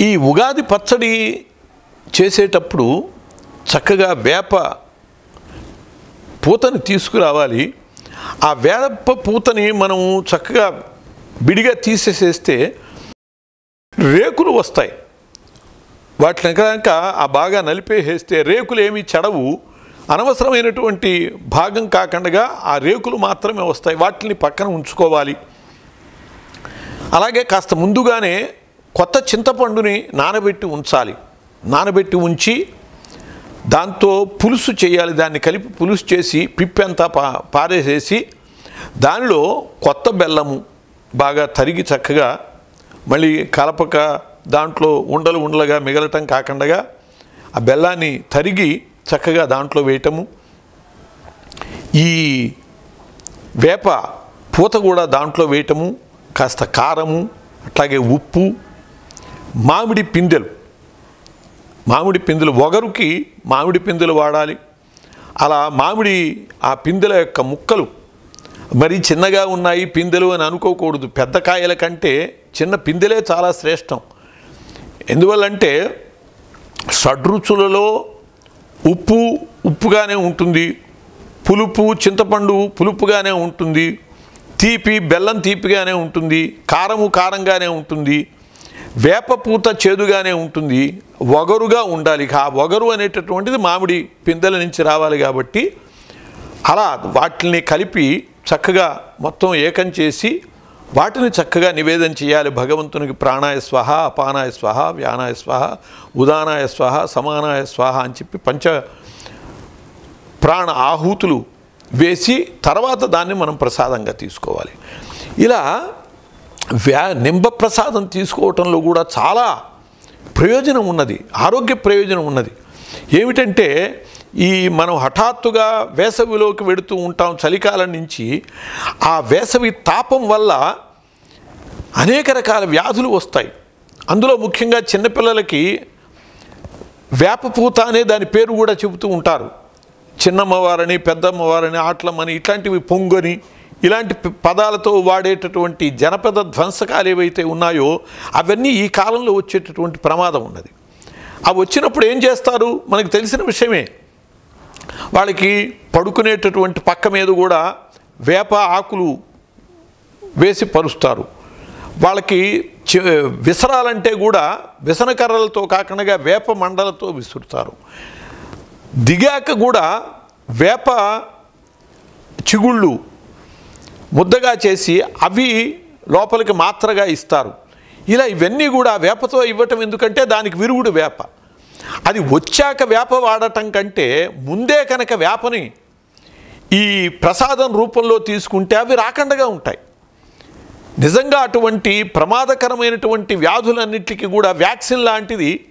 ఈ ఉగాది పచ్చడి చేసేటప్పుడు చక్కగా వేప పూతని తీసుకురావాలి. ఆ వేప పూతని మనం చక్కగా విడిగా తీసేసేస్తే రేకులు వస్తాయి. వాటిని కనుక ఆ బాగా నలిపేసేస్తే రేకులు ఏమి చెడవు. అనవసరమైనటువంటి భాగం కాకుండా ఆ రేకులు మాత్రమే వస్తాయి. వాటిని పక్కన ఉంచుకోవాలి. అలాగే కాస్త ముందుగానే కొత్త చింతపండుని నానబెట్టి ఉంచాలి. నానబెట్టి ఉంచి దాంతో పులుసు చేయాలి. దాన్ని కలిపి పులుసు చేసి పిప్పంతా పా పారేసేసి దానిలో కొత్త బెల్లము బాగా తరిగి చక్కగా మళ్ళీ కలపక దాంట్లో ఉండలు ఉండలుగా మిగలటం కాకుండా ఆ బెల్లాన్ని తరిగి చక్కగా దాంట్లో వేయటము. ఈ వేప పూత కూడా దాంట్లో వేయటము. కాస్త కారము అట్లాగే ఉప్పు మామిడి పిందెలు. మామిడి పిందెలు ఒగరుకి మామిడి పిందెలు వాడాలి. అలా మామిడి ఆ పిందెల యొక్క ముక్కలు మరి చిన్నగా ఉన్నాయి పిందెలు అని అనుకోకూడదు. పెద్ద కాయల కంటే చిన్న పిందెలే చాలా శ్రేష్టం. ఎందువల్లంటే షడ్రుచులలో ఉప్పు ఉప్పుగానే ఉంటుంది. పులుపు చింతపండు పులుపుగానే ఉంటుంది. తీపి బెల్లం తీపిగానే ఉంటుంది. కారము కారంగానే ఉంటుంది. వేపపూత చేదుగానే ఉంటుంది వగరుగా ఉండాలి. ఆ వగరు అనేటటువంటిది మామిడి పిందెల నుంచి రావాలి కాబట్టి అలా వాటిని కలిపి చక్కగా మొత్తం ఏకం చేసి వాటిని చక్కగా నివేదన చేయాలి. భగవంతునికి ప్రాణాయ స్వహ అపానాయ స్వహ వ్యానాయ స్వహ ఉదానాయ స్వహ సమానాయ స్వహ అని చెప్పి పంచ ప్రాణ ఆహూతులు వేసి తర్వాత దాన్ని మనం ప్రసాదంగా తీసుకోవాలి. ఇలా వ్యా నింబ ప్రసాదం తీసుకోవటంలో కూడా చాలా ప్రయోజనం ఉన్నది. ఆరోగ్య ప్రయోజనం ఉన్నది. ఏమిటంటే ఈ మనం హఠాత్తుగా వేసవిలోకి వెడుతూ ఉంటాం చలికాలం నుంచి ఆ వేసవి తాపం వల్ల అనేక రకాల వ్యాధులు వస్తాయి. అందులో ముఖ్యంగా చిన్నపిల్లలకి వేపపూత అనే దాని పేరు కూడా చెబుతూ ఉంటారు. చిన్నమ్మవారని పెద్దమ్మవారని ఆట్లమ్మని ఇట్లాంటివి పొంగని ఇలాంటి ప- పదాలతో వాడేటటువంటి జనపద ధ్వంసకాలు ఏవైతే ఉన్నాయో అవన్నీ ఈ కాలంలో వచ్చేటటువంటి ప్రమాదం ఉన్నది. అవి వచ్చినప్పుడు ఏం చేస్తారు? మనకు తెలిసిన విషయమే. వాళ్ళకి పడుకునేటటువంటి పక్క మీద కూడా వేప ఆకులు వేసి పరుస్తారు. వాళ్ళకి విసరాలంటే కూడా విసనకర్రలతో కాకుండా వేప మండలతో విసురుతారు. దిగాక కూడా వేప చిగుళ్ళు ముద్దగా చేసి అవి లోపలికి మాత్రగా ఇస్తారు. ఇలా ఇవన్నీ కూడా వేపతో ఇవ్వటం ఎందుకంటే దానికి విరుగుడు వేప. అది వచ్చాక వేప వాడటం కంటే ముందే కనుక వేపని ఈ ప్రసాదం రూపంలో తీసుకుంటే అవి రాకండగా ఉంటాయి. నిజంగా అటువంటి ప్రమాదకరమైనటువంటి వ్యాధులన్నిటికీ కూడా వ్యాక్సిన్ లాంటిది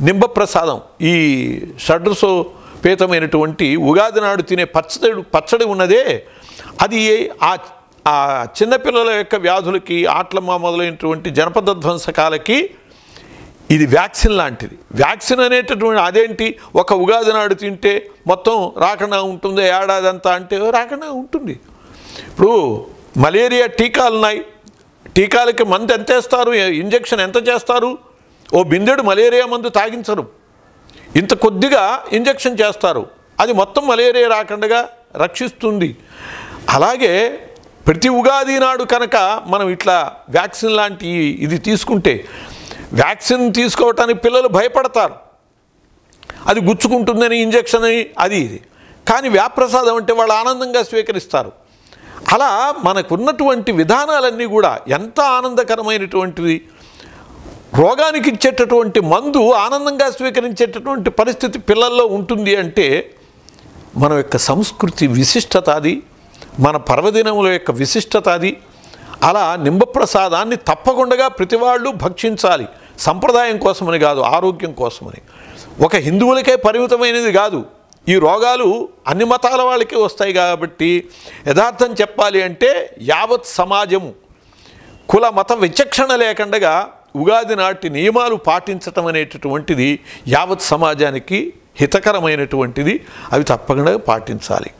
నింబ ప్రసాదం. ఈ షడ్రసోపేతమైనటువంటి ఉగాది నాడు తినే పచ్చడి పచ్చడి ఉన్నదే. అది ఆ ఆ చిన్నపిల్లల యొక్క వ్యాధులకి ఆట్లమ్మ మొదలైనటువంటి జనపద ధ్వంసకాలకి ఇది వ్యాక్సిన్ లాంటిది. వ్యాక్సిన్ అనేటటువంటి అదేంటి? ఒక ఉగాది నాడు తింటే మొత్తం రాకుండా ఉంటుంది ఏడాది అంతా అంటే రాకుండా ఉంటుంది. ఇప్పుడు మలేరియా టీకాలు ఉన్నాయి. టీకాలకి మందు ఎంత వేస్తారు? ఇంజెక్షన్ ఎంత చేస్తారు? ఓ బిందెడు మలేరియా మందు తాగించరు. ఇంత కొద్దిగా ఇంజక్షన్ చేస్తారు. అది మొత్తం మలేరియా రాకుండా రక్షిస్తుంది. అలాగే ప్రతి ఉగాది నాడు కనుక మనం ఇట్లా వ్యాక్సిన్ లాంటి ఇది తీసుకుంటే వ్యాక్సిన్ తీసుకోవటానికి పిల్లలు భయపడతారు. అది గుచ్చుకుంటుందని ఇంజక్షన్ అని అది ఇది. కానీ వ్యాప్రసాదం అంటే వాళ్ళు ఆనందంగా స్వీకరిస్తారు. అలా మనకున్నటువంటి విధానాలన్నీ కూడా ఎంత ఆనందకరమైనటువంటివి రోగానికి ఇచ్చేటటువంటి మందు ఆనందంగా స్వీకరించేటటువంటి పరిస్థితి పిల్లల్లో ఉంటుంది అంటే మన యొక్క సంస్కృతి విశిష్టత అది మన పర్వదినముల యొక్క విశిష్టత అది. అలా నింబప్రసాదాన్ని తప్పకుండా ప్రతి వాళ్ళు భక్షించాలి. సంప్రదాయం కోసమని కాదు ఆరోగ్యం కోసమని. ఒక హిందువులకే పరిమితమైనది కాదు. ఈ రోగాలు అన్ని మతాల వాళ్ళకి వస్తాయి కాబట్టి యథార్థం చెప్పాలి అంటే యావత్ సమాజము. కుల మత విచక్షణ లేకుండా ఉగాది నాటి నియమాలు పాటించటం అనేటటువంటిది యావత్ సమాజానికి హితకరమైనటువంటిది. అవి తప్పకుండా పాటించాలి.